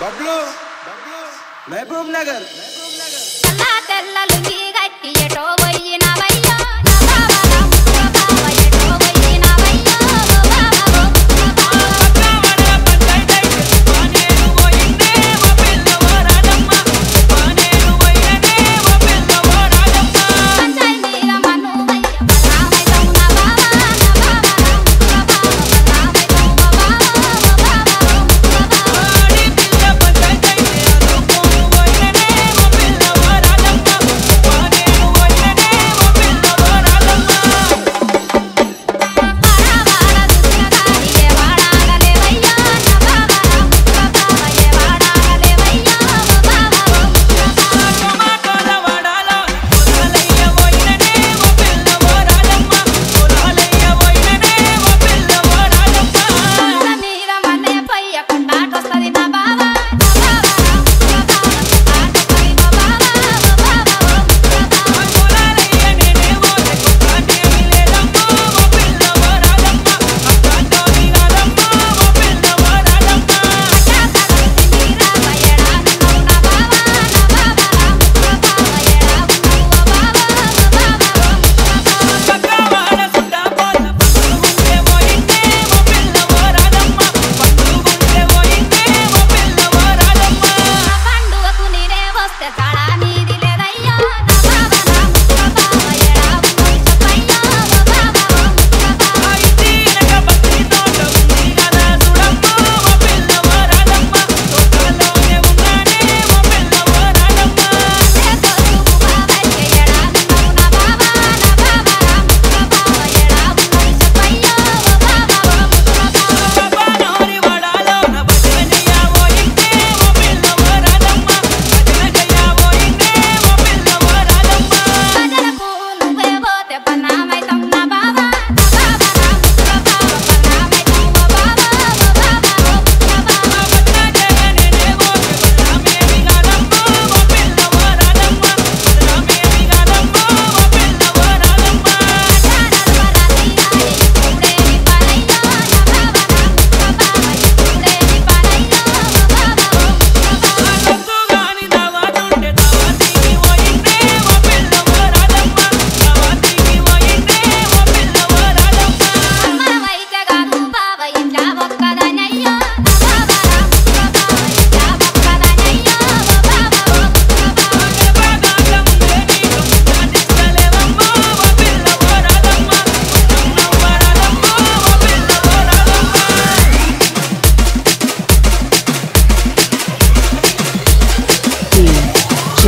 Bablu Mehboob Nagar Mehboob Nagar that's all I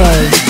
say